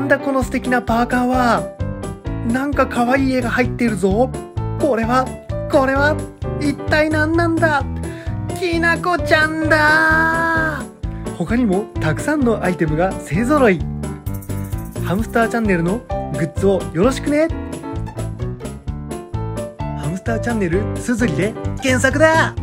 なんだこの素敵なパーカーは。なんか可愛い絵が入っているぞ。これはこれは一体何なんだ。きなこちゃんだ。他にもたくさんのアイテムが勢ぞろい。ハムスターチャンネルのグッズをよろしくね。ハムスターチャンネルすずりで検索だ。